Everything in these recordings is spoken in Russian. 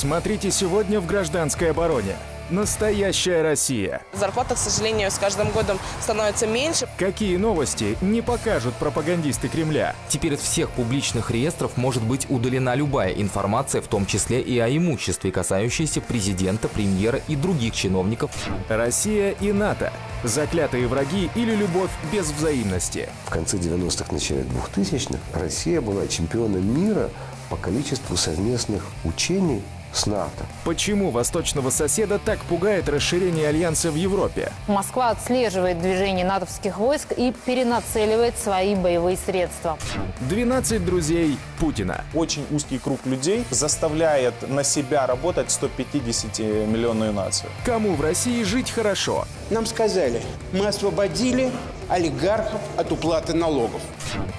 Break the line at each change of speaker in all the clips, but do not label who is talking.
Смотрите сегодня в «Гражданской обороне». Настоящая Россия.
Зарплата, к сожалению, с каждым годом становится меньше.
Какие новости не покажут пропагандисты Кремля?
Теперь из всех публичных реестров может быть удалена любая информация, в том числе и о имуществе, касающейся президента, премьера и других чиновников.
Россия и НАТО. Заклятые враги или любовь без взаимности.
В конце 90-х, начале 2000-х Россия была чемпионом мира по количеству совместных учений с НАТО.
Почему восточного соседа так пугает расширение альянса в Европе?
Москва отслеживает движение натовских войск и перенацеливает свои боевые средства.
12 друзей Путина.
Очень узкий круг людей заставляет на себя работать 150-миллионную нацию.
Кому в России жить хорошо?
Нам сказали, мы освободили олигархов от уплаты налогов.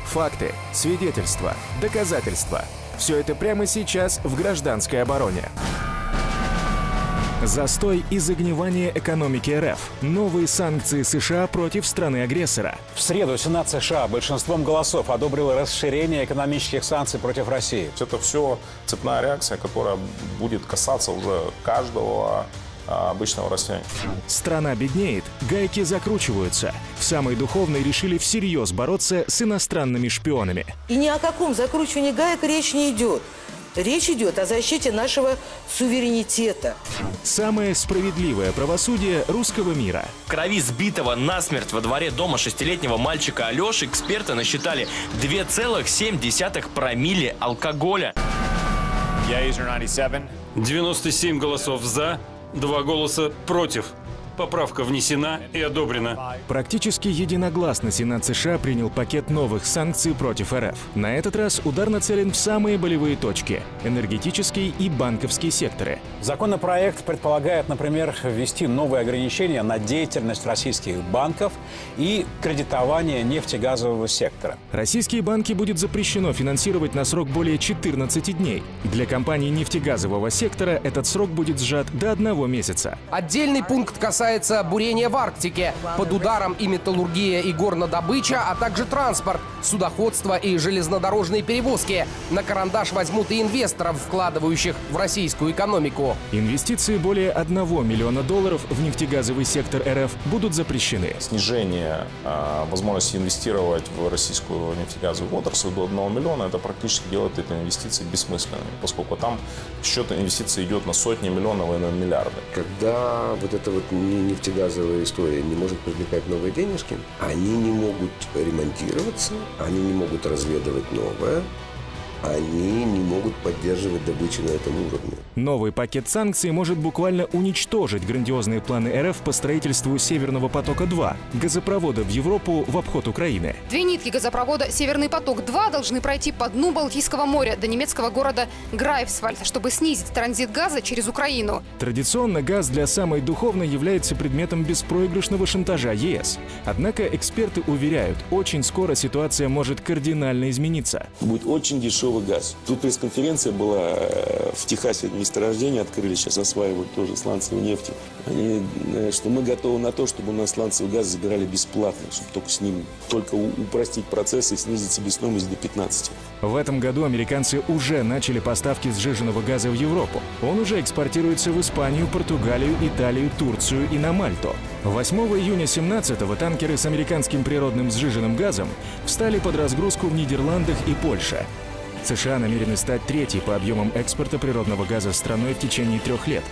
Факты, свидетельства, доказательства. Все это прямо сейчас в гражданской обороне. Застой и загнивание экономики РФ. Новые санкции США против страны-агрессора.
В среду Сенат США большинством голосов одобрил расширение экономических санкций против России.
Это все цепная реакция, которая будет касаться уже каждого обычного россиянина.
Страна беднеет, гайки закручиваются. В самой духовной решили всерьез бороться с иностранными шпионами.
И ни о каком закручивании гаек речь не идет. Речь идет о защите нашего суверенитета.
Самое справедливое правосудие русского мира.
В крови сбитого насмерть во дворе дома шестилетнего мальчика Алеши эксперты насчитали 2,7 промилле алкоголя.
97 голосов «за», Два голоса против. Поправка внесена и одобрена.
Практически единогласно Сенат США принял пакет новых санкций против РФ. На этот раз удар нацелен в самые болевые точки – энергетический и банковский секторы.
Законопроект предполагает, например, ввести новые ограничения на деятельность российских банков и кредитование нефтегазового сектора.
Российские банки будет запрещено финансировать на срок более 14 дней. Для компаний нефтегазового сектора этот срок будет сжат до одного месяца.
Отдельный пункт касается касается бурения в Арктике. Под ударом и металлургия, и горнодобыча, а также транспорт, судоходство и железнодорожные перевозки. На карандаш возьмут и инвесторов, вкладывающих в российскую экономику.
Инвестиции более 1 миллиона долларов в нефтегазовый сектор РФ будут запрещены.
Снижение э, возможности инвестировать в российскую нефтегазовую отрасль до 1 миллиона, это практически делает эти инвестиции бессмысленными, поскольку там счет инвестиций идет на сотни миллионов и на миллиарды.
Когда вот это вот нефтегазовая история не может привлекать новые денежки, они не могут ремонтироваться, они не могут разведывать новое, они не могут поддерживать добычу на этом уровне.
Новый пакет санкций может буквально уничтожить грандиозные планы РФ по строительству Северного потока-2, газопровода в Европу в обход Украины.
Две нитки газопровода «Северный поток-2» должны пройти по дну Балтийского моря до немецкого города Грайфсвальд, чтобы снизить транзит газа через Украину.
Традиционно газ для самой духовной является предметом беспроигрышного шантажа ЕС. Однако эксперты уверяют, очень скоро ситуация может кардинально измениться.
Будет очень дешевый газ. Тут пресс-конференция была э, в Техасе, месторождение открыли, сейчас осваивают тоже сланцевой нефти. Они, э, что мы готовы на то, чтобы у нас сланцевый газ забирали бесплатно, чтобы только с ним, только упростить процесс и снизить себестоимость до 15.
В этом году американцы уже начали поставки сжиженного газа в Европу. Он уже экспортируется в Испанию, Португалию, Италию, Турцию и на Мальту. 8 июня 17-го танкеры с американским природным сжиженным газом встали под разгрузку в Нидерландах и Польше. США намерены стать третьей по объемам экспорта природного газа страной в течение трех лет.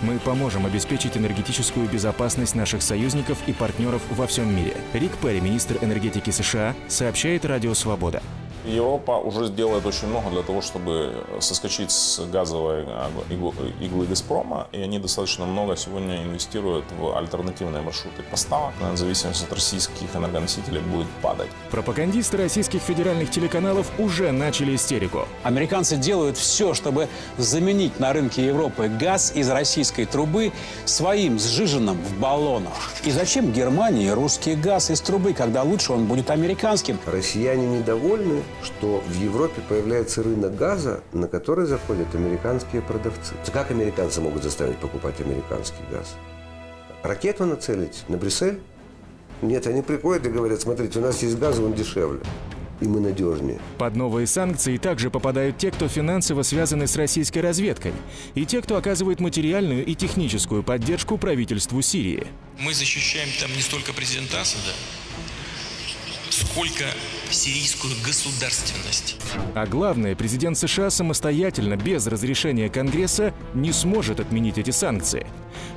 Мы поможем обеспечить энергетическую безопасность наших союзников и партнеров во всем мире. Рик Перри, министр энергетики США, сообщает Радио Свобода.
Европа уже делает очень много для того, чтобы соскочить с газовой иглы «Газпрома», и они достаточно много сегодня инвестируют в альтернативные маршруты поставок. Зависимость от российских энергоносителей будет падать.
Пропагандисты российских федеральных телеканалов уже начали истерику.
Американцы делают все, чтобы заменить на рынке Европы газ из российской трубы своим сжиженным в баллонах. И зачем Германии русский газ из трубы, когда лучше он будет американским?
Россияне недовольны что в Европе появляется рынок газа, на который заходят американские продавцы. Как американцы могут заставить покупать американский газ? Ракету нацелить на Брюссель? Нет, они приходят и говорят, смотрите, у нас есть газ, он дешевле. и мы надежнее.
Под новые санкции также попадают те, кто финансово связаны с российской разведкой, и те, кто оказывает материальную и техническую поддержку правительству Сирии.
Мы защищаем там не столько президента Асада, сколько сирийскую государственность.
А главное, президент США самостоятельно, без разрешения Конгресса, не сможет отменить эти санкции.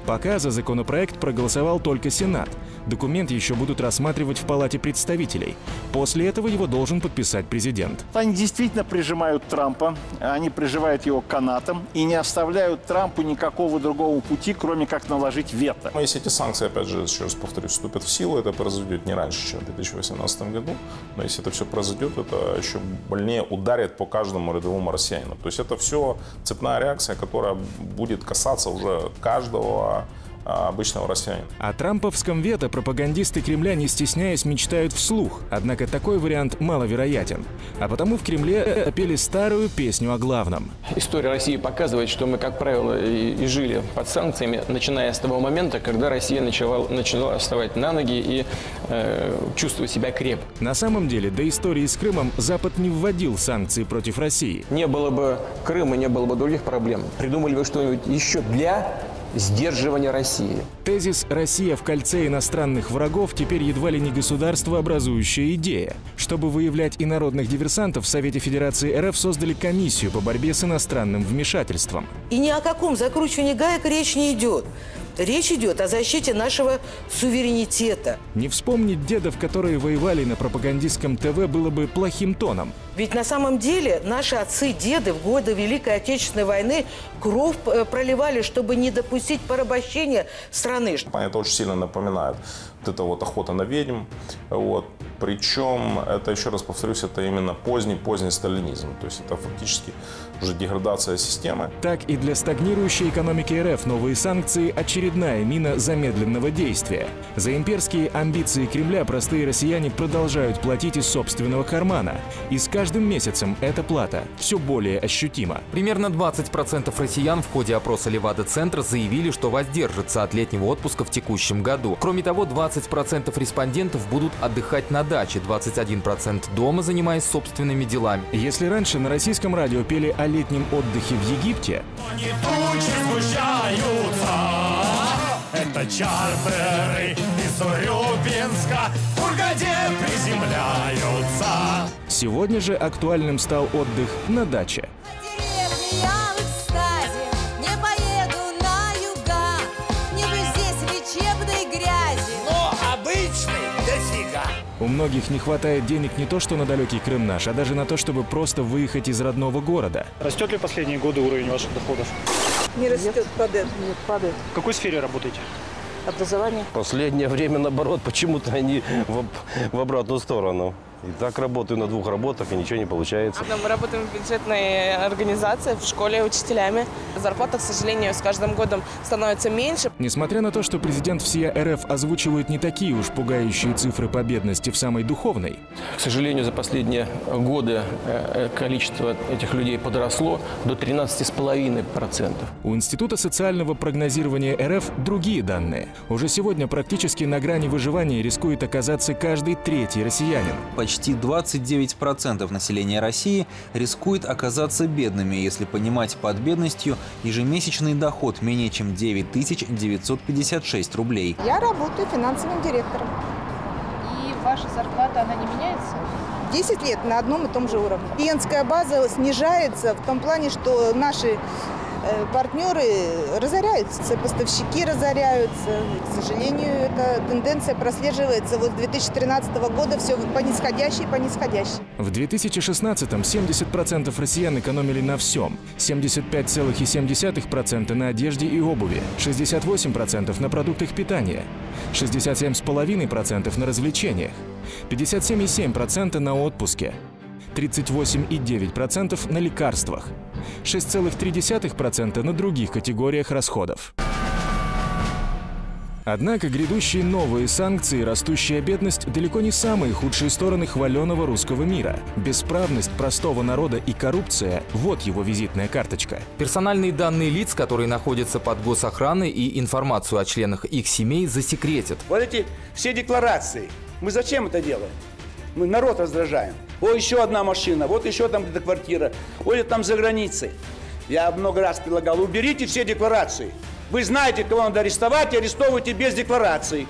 Пока за законопроект проголосовал только Сенат. Документ еще будут рассматривать в Палате представителей. После этого его должен подписать президент.
Они действительно прижимают Трампа, они прижимают его канатом и не оставляют Трампу никакого другого пути, кроме как наложить вето.
Если эти санкции, опять же, еще раз повторюсь, вступят в силу, это произойдет не раньше, чем в 2018 году. Но если это все произойдет, это еще больнее ударит по каждому рядовому россиянину. То есть это все цепная реакция, которая будет касаться уже каждого а, обычного россиянина.
О трамповском вето пропагандисты Кремля, не стесняясь, мечтают вслух. Однако такой вариант маловероятен. А потому в Кремле пели старую песню о главном.
История России показывает, что мы, как правило, и, и жили под санкциями, начиная с того момента, когда Россия начала, начала вставать на ноги и э, чувствовать себя креп.
На самом деле, до истории с Крымом Запад не вводил санкции против России.
Не было бы Крыма, не было бы других проблем. Придумали бы что-нибудь еще для сдерживания России.
Тезис «Россия в кольце иностранных врагов» теперь едва ли не государствообразующая идея. Чтобы выявлять инородных диверсантов, в Совете Федерации РФ создали комиссию по борьбе с иностранным вмешательством.
И ни о каком закручивании гаек речь не идет. Речь идет о защите нашего суверенитета.
Не вспомнить дедов, которые воевали на пропагандистском ТВ, было бы плохим тоном.
Ведь на самом деле наши отцы-деды в годы Великой Отечественной войны кровь э, проливали, чтобы не допустить порабощения страны.
Это очень сильно напоминает вот это вот охота на ведьм. Вот. Причем, это, еще раз повторюсь, это именно поздний-поздний сталинизм. То есть это фактически уже деградация системы.
Так и для стагнирующей экономики РФ новые санкции – очередная мина замедленного действия. За имперские амбиции Кремля простые россияне продолжают платить из собственного кармана. И с каждым месяцем эта плата все более ощутима.
Примерно 20% россиян в ходе опроса Левада-центра заявили, что воздержатся от летнего отпуска в текущем году. Кроме того, 20% респондентов будут отдыхать на даче, 21% дома, занимаясь собственными делами.
Если раньше на российском радио пели о летнем отдыхе в Египте,
это чартеры из Урюпинска Кургаде приземляются.
Сегодня же актуальным стал отдых на даче. У многих не хватает денег не то что на далекий Крым наш, а даже на то, чтобы просто выехать из родного города.
Растет ли последние годы уровень ваших доходов?
Не растет, падает. Нет, падает.
В какой сфере работаете?
Образование.
Последнее время, наоборот, почему-то они в, в обратную сторону. И так работаю на двух работах, и ничего не получается.
Но мы работаем в бюджетной организации, в школе учителями. Зарплата, к сожалению, с каждым годом становится меньше.
Несмотря на то, что президент всея РФ озвучивает не такие уж пугающие цифры по бедности в самой духовной.
К сожалению, за последние годы э, количество этих людей подросло до 13,5%.
У Института социального прогнозирования РФ другие данные. Уже сегодня практически на грани выживания рискует оказаться каждый третий россиянин
почти 29% населения России рискует оказаться бедными, если понимать под бедностью ежемесячный доход менее чем 9956 рублей.
Я работаю финансовым директором.
И ваша зарплата, она не меняется?
10 лет на одном и том же уровне. Клиентская база снижается в том плане, что наши партнеры разоряются, поставщики разоряются. К сожалению, эта тенденция прослеживается вот с 2013 года все по нисходящей, по нисходящей.
В 2016-м 70% россиян экономили на всем. 75,7% на одежде и обуви, 68% на продуктах питания, 67,5% на развлечениях, 57,7% на отпуске, 38,9% на лекарствах, 6,3% на других категориях расходов. Однако грядущие новые санкции и растущая бедность далеко не самые худшие стороны хваленого русского мира. Бесправность простого народа и коррупция – вот его визитная карточка.
Персональные данные лиц, которые находятся под госохраной и информацию о членах их семей засекретят.
Вот эти все декларации. Мы зачем это делаем?
Мы народ раздражаем. О, еще одна машина, вот еще там где-то квартира, ой, там за границей. Я много раз предлагал, уберите все декларации. Вы знаете, кого надо арестовать, арестовывайте без деклараций.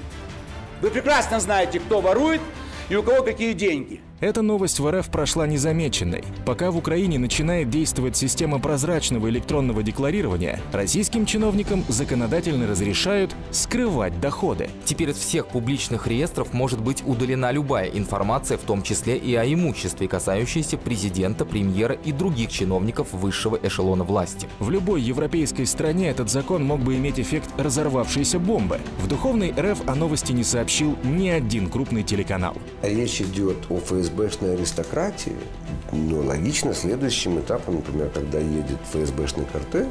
Вы прекрасно знаете, кто ворует и у кого какие деньги.
Эта новость в РФ прошла незамеченной. Пока в Украине начинает действовать система прозрачного электронного декларирования, российским чиновникам законодательно разрешают скрывать доходы.
Теперь из всех публичных реестров может быть удалена любая информация, в том числе и о имуществе, касающейся президента, премьера и других чиновников высшего эшелона власти.
В любой европейской стране этот закон мог бы иметь эффект разорвавшейся бомбы. В духовной РФ о новости не сообщил ни один крупный телеканал.
Речь идет о ФСБшной аристократии. Ну, логично, следующим этапом, например, когда едет ФСБшный кортеж,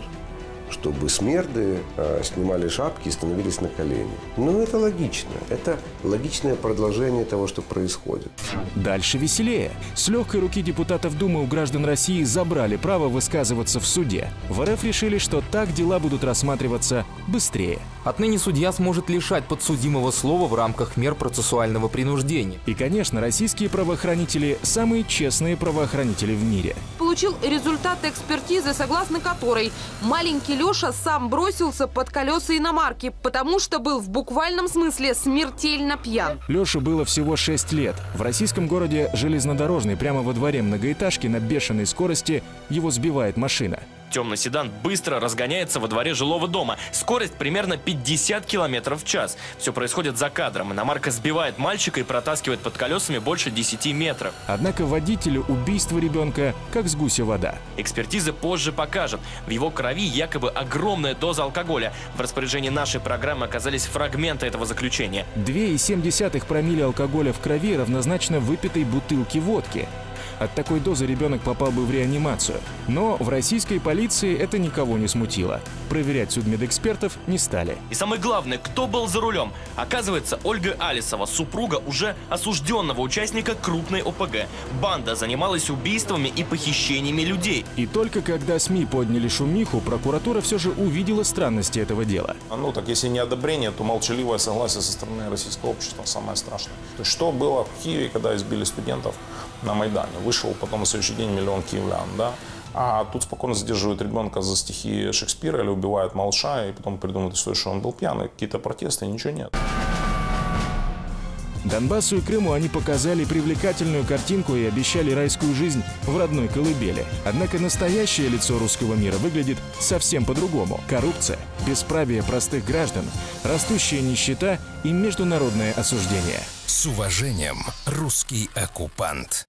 чтобы смерды э, снимали шапки и становились на колени. Ну, это логично. Это логичное продолжение того, что происходит.
Дальше веселее. С легкой руки депутатов Думы у граждан России забрали право высказываться в суде. В РФ решили, что так дела будут рассматриваться быстрее.
Отныне судья сможет лишать подсудимого слова в рамках мер процессуального принуждения.
И, конечно, российские правоохранители – самые честные правоохранители в мире.
Получил результат экспертизы, согласно которой маленький Леша сам бросился под колеса иномарки, потому что был в буквальном смысле смертельно пьян.
Леше было всего 6 лет. В российском городе железнодорожный прямо во дворе многоэтажки на бешеной скорости его сбивает машина.
Темный седан быстро разгоняется во дворе жилого дома. Скорость примерно 50 км в час. Все происходит за кадром. Иномарка сбивает мальчика и протаскивает под колесами больше 10 метров.
Однако водителю убийство ребенка как с гуся вода.
Экспертиза позже покажет. В его крови якобы огромная доза алкоголя. В распоряжении нашей программы оказались фрагменты этого заключения.
2,7 промилле алкоголя в крови равнозначно выпитой бутылке водки. От такой дозы ребенок попал бы в реанимацию. Но в российской полиции это никого не смутило. Проверять судмедэкспертов не стали.
И самое главное, кто был за рулем? Оказывается, Ольга Алисова, супруга уже осужденного участника крупной ОПГ. Банда занималась убийствами и похищениями людей.
И только когда СМИ подняли шумиху, прокуратура все же увидела странности этого дела.
Ну так если не одобрение, то молчаливое согласие со стороны российского общества самое страшное. То есть что было в Киеве, когда избили студентов на Майдане? Вышел потом на следующий день миллион киевлян, да? А тут спокойно задерживают ребенка за стихи Шекспира или убивают малыша, и потом придумывают историю, что он был пьяный, какие-то протесты, ничего нет.
Донбассу и Крыму они показали привлекательную картинку и обещали райскую жизнь в родной колыбели. Однако настоящее лицо русского мира выглядит совсем по-другому. Коррупция, бесправие простых граждан, растущая нищета и международное осуждение.
С уважением, русский оккупант.